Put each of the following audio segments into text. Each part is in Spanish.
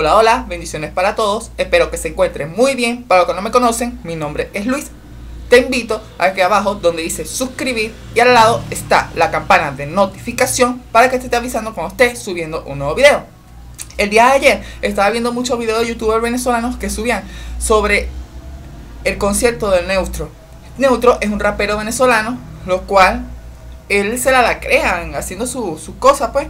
Hola, hola, bendiciones para todos. Espero que se encuentren muy bien. Para los que no me conocen, mi nombre es Luis. Te invito a que abajo donde dice suscribir y al lado está la campana de notificación para que te esté avisando cuando esté subiendo un nuevo video. El día de ayer estaba viendo muchos videos de youtubers venezolanos que subían sobre el concierto de Neutro. Neutro es un rapero venezolano, lo cual él se la da crean haciendo su, su cosa pues.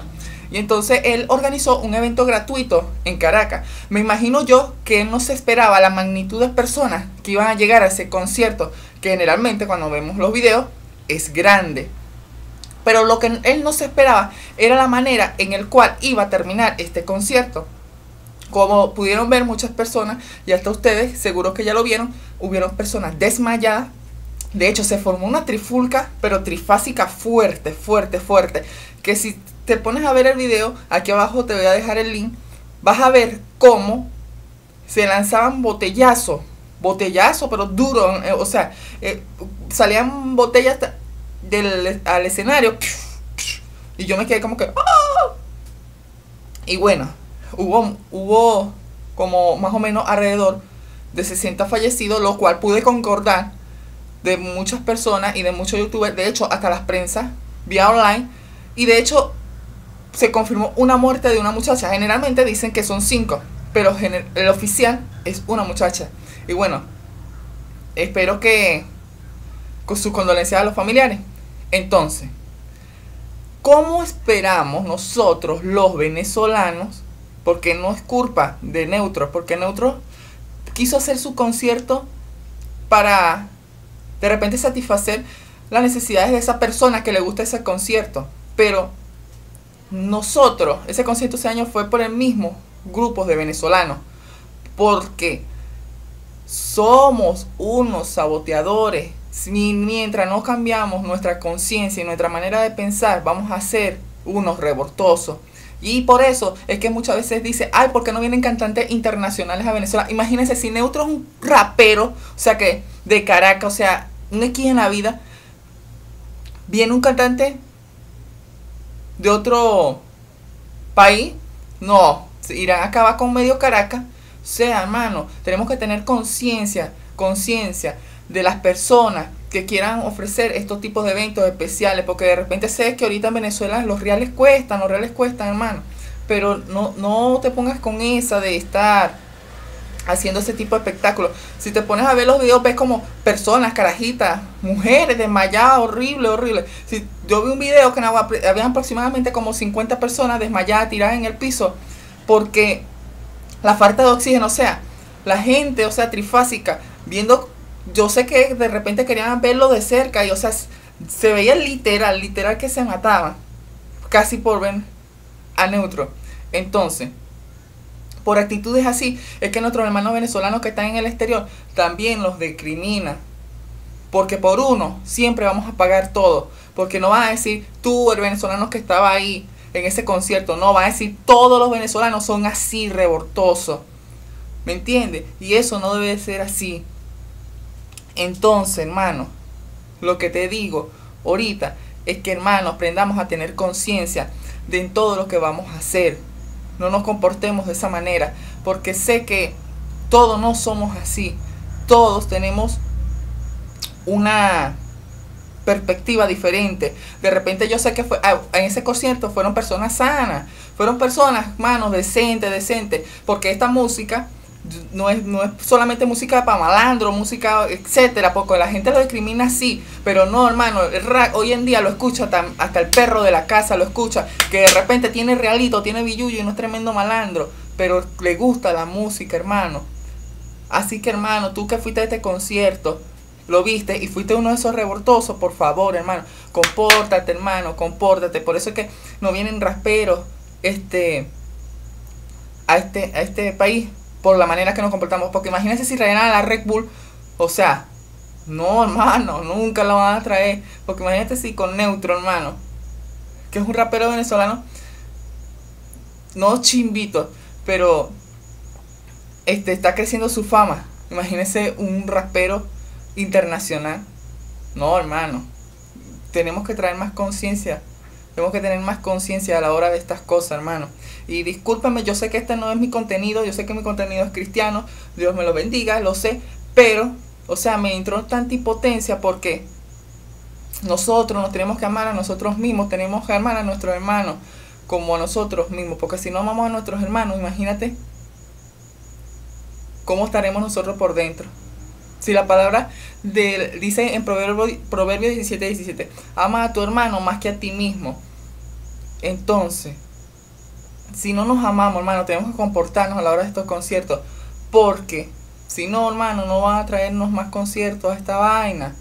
Y entonces él organizó un evento gratuito en Caracas. Me imagino yo que él no se esperaba la magnitud de personas que iban a llegar a ese concierto, que generalmente cuando vemos los videos es grande. Pero lo que él no se esperaba era la manera en el cual iba a terminar este concierto. Como pudieron ver muchas personas, y hasta ustedes seguro que ya lo vieron, hubieron personas desmayadas. De hecho, se formó una trifulca, pero trifásica fuerte, fuerte, fuerte. Que si te pones a ver el video, aquí abajo te voy a dejar el link, vas a ver cómo se lanzaban botellazos, botellazos, pero duro, eh, o sea, eh, salían botellas al escenario y yo me quedé como que ¡ah! y bueno, hubo, hubo como más o menos alrededor de 60 fallecidos, lo cual pude concordar de muchas personas y de muchos youtubers, de hecho hasta las prensas vía online y de hecho se confirmó una muerte de una muchacha. Generalmente dicen que son cinco, pero el oficial es una muchacha. Y bueno, espero que con sus condolencias a los familiares. Entonces, ¿cómo esperamos nosotros los venezolanos? Porque no es culpa de Neutro, porque Neutro quiso hacer su concierto para de repente satisfacer las necesidades de esa persona que le gusta ese concierto. Pero nosotros, ese concierto ese año fue por el mismo grupo de venezolanos, porque somos unos saboteadores. Mientras no cambiamos nuestra conciencia y nuestra manera de pensar, vamos a ser unos revoltosos. Y por eso es que muchas veces dice, ay, ¿por qué no vienen cantantes internacionales a Venezuela? Imagínense, si Neutro es un rapero, o sea que de Caracas, o sea, un X en la vida, viene un cantante de otro país, no, irán a acabar con medio Caracas. O sea, hermano, tenemos que tener conciencia, conciencia de las personas que quieran ofrecer estos tipos de eventos especiales, porque de repente sé que ahorita en Venezuela los reales cuestan, los reales cuestan, hermano, pero no, no te pongas con esa de estar haciendo ese tipo de espectáculos. Si te pones a ver los videos, ves como personas, carajitas, mujeres desmayadas, horrible, horrible. Si yo vi un video que había aproximadamente como 50 personas desmayadas, tiradas en el piso, porque la falta de oxígeno, o sea, la gente, o sea, trifásica, viendo, yo sé que de repente querían verlo de cerca y, o sea, se veía literal, literal que se mataban, casi por ver a neutro. Entonces, por actitudes así, es que nuestros hermanos venezolanos que están en el exterior también los discriminan. Porque por uno siempre vamos a pagar todo. Porque no va a decir tú, el venezolano que estaba ahí en ese concierto. No, va a decir todos los venezolanos son así revoltosos. ¿Me entiendes? Y eso no debe ser así. Entonces, hermano, lo que te digo ahorita es que, hermanos, aprendamos a tener conciencia de todo lo que vamos a hacer no nos comportemos de esa manera, porque sé que todos no somos así, todos tenemos una perspectiva diferente. De repente yo sé que fue, ah, en ese concierto fueron personas sanas, fueron personas, manos, decentes, decentes, porque esta música no es, no es solamente música para malandro, música, etcétera, porque la gente lo discrimina así, pero no, hermano, el hoy en día lo escucha hasta, el perro de la casa lo escucha, que de repente tiene realito, tiene billuyo y no es tremendo malandro, pero le gusta la música, hermano. Así que, hermano, tú que fuiste a este concierto, lo viste y fuiste uno de esos revoltosos, por favor, hermano, compórtate, hermano, compórtate. Por eso es que no vienen rasperos este a este a este país por la manera que nos comportamos. Porque imagínense si traen a la Red Bull, o sea, no, hermano, nunca la van a traer. Porque imagínate si con Neutro, hermano, que es un rapero venezolano, no chimbito, pero este, está creciendo su fama. Imagínense un rapero internacional. No, hermano, tenemos que traer más conciencia Tenemos que tener más conciencia a la hora de estas cosas, hermano. Y discúlpame, yo sé que este no es mi contenido, yo sé que mi contenido es cristiano, Dios me lo bendiga, lo sé, pero, o sea, me entró tanta impotencia porque nosotros nos tenemos que amar a nosotros mismos, tenemos que amar a nuestros hermanos como a nosotros mismos, porque si no amamos a nuestros hermanos, imagínate cómo estaremos nosotros por dentro. Si la palabra de, dice en Proverbio, Proverbio 17, 17, ama a tu hermano más que a ti mismo. Entonces, si no nos amamos, hermano, tenemos que comportarnos a la hora de estos conciertos. Porque si no, hermano, no van a traernos más conciertos a esta vaina.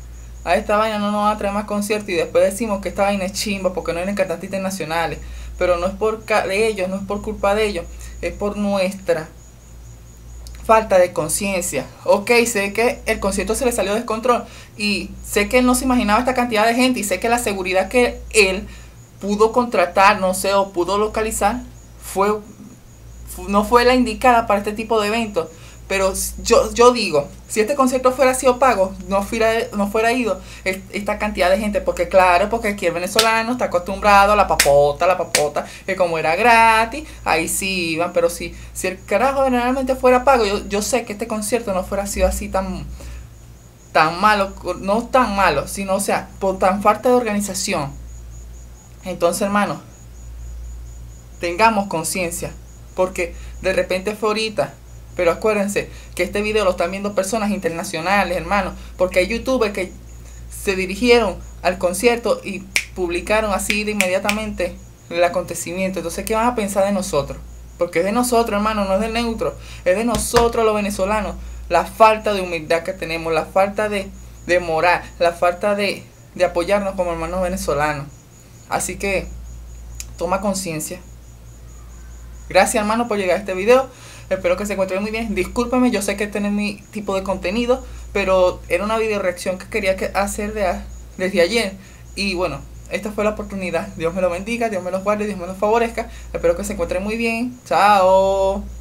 A esta vaina no nos van a traer más conciertos y después decimos que esta vaina es chimba porque no eran cantantes internacionales. Pero no es por de ellos, no es por culpa de ellos, es por nuestra falta de conciencia. Ok, sé que el concierto se le salió de control y sé que él no se imaginaba esta cantidad de gente y sé que la seguridad que él pudo contratar, no sé, o pudo localizar, fue no fue la indicada para este tipo de eventos. Pero yo, yo digo, si este concierto fuera sido pago, no fuera, no fuera ido esta cantidad de gente, porque claro, porque aquí el venezolano está acostumbrado a la papota, la papota, que como era gratis, ahí sí iban, pero si, si el carajo generalmente fuera pago, yo, yo sé que este concierto no fuera sido así tan, tan malo, no tan malo, sino, o sea, por tan falta de organización. Entonces, hermano, tengamos conciencia, porque de repente fue ahorita pero acuérdense que este video lo están viendo personas internacionales, hermano. Porque hay youtubers que se dirigieron al concierto y publicaron así de inmediatamente el acontecimiento. Entonces, ¿qué van a pensar de nosotros? Porque es de nosotros, hermano, no es del neutro. Es de nosotros los venezolanos. La falta de humildad que tenemos, la falta de, de moral, la falta de, de apoyarnos como hermanos venezolanos. Así que, toma conciencia. Gracias, hermano, por llegar a este video. Espero que se encuentren muy bien. Discúlpame, yo sé que este es mi tipo de contenido, pero era una video reacción que quería hacer desde ayer. Y bueno, esta fue la oportunidad. Dios me lo bendiga, Dios me los guarde, Dios me los favorezca. Espero que se encuentren muy bien. Chao.